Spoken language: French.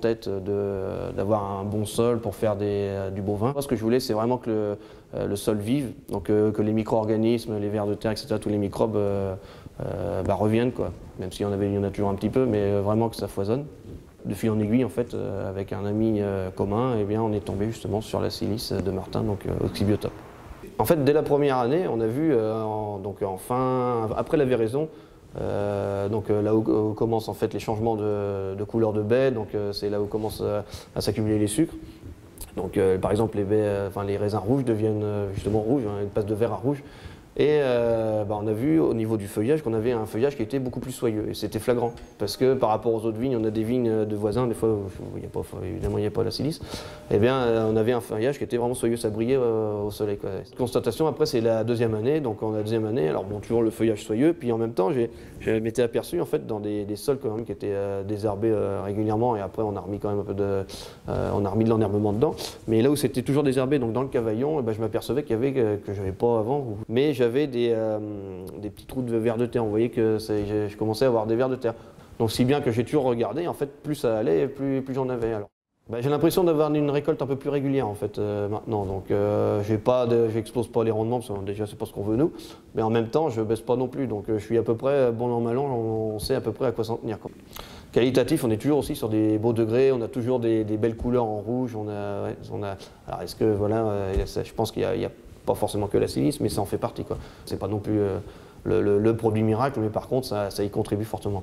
tête d'avoir un bon sol pour faire du bovin. Moi, ce que je voulais, c'est vraiment que le, sol vive, donc que les micro-organismes, les vers de terre, etc., tous les microbes bah, reviennent, quoi. même s'il y, en avait, y en a toujours un petit peu, mais vraiment que ça foisonne. De fil en aiguille, en fait, avec un ami commun, eh bien, on est tombé justement sur la silice de Martin, donc Oxybiotope. En fait, dès la première année, on a vu, donc en fin, après la véraison, euh, donc euh, là où, commencent en fait les changements de, couleur de baie, donc euh, c'est là où commencent à, s'accumuler les sucres. Donc par exemple les, baies, enfin, les raisins rouges deviennent justement rouges, hein, ils passent de vert à rouge. Et euh, bah, on a vu au niveau du feuillage qu'on avait un feuillage qui était beaucoup plus soyeux. Et c'était flagrant. Parce que par rapport aux autres vignes, on a des vignes de voisins, des fois, il y a pas, évidemment, il n'y a pas la silice. Eh bien, euh, on avait un feuillage qui était vraiment soyeux, ça brillait euh, au soleil. Cette constatation, après, c'est la deuxième année. Donc, en la deuxième année, alors bon, toujours le feuillage soyeux. Puis en même temps, je m'étais aperçu en fait dans des, sols quand même qui étaient désherbés régulièrement. Et après, on a remis quand même un peu de, on a remis de l'enherbement dedans. Mais là où c'était toujours désherbé, donc dans le cavaillon, eh ben, je m'apercevais qu'il y avait que, que j'avais pas avant. Mais j'avais des, euh, des petits trous de vers de terre. Vous voyez que je commençais à avoir des vers de terre. Donc si bien que j'ai toujours regardé, en fait, plus ça allait, plus, plus j'en avais. Alors. Bah, j'ai l'impression d'avoir une récolte un peu plus régulière en fait euh, maintenant. Donc euh, j'explose pas les rendements parce que déjà c'est pas ce qu'on veut nous, mais en même temps je baisse pas non plus. Donc je suis à peu près bon an mal an, on, sait à peu près à quoi s'en tenir. Qualitatif, on est toujours aussi sur des beaux degrés, on a toujours des, belles couleurs en rouge. On a, a alors est-ce que voilà, je pense qu'il y a pas forcément que la silice, mais ça en fait partie. Ce n'est pas non plus euh, le, produit miracle, mais par contre, ça, y contribue fortement.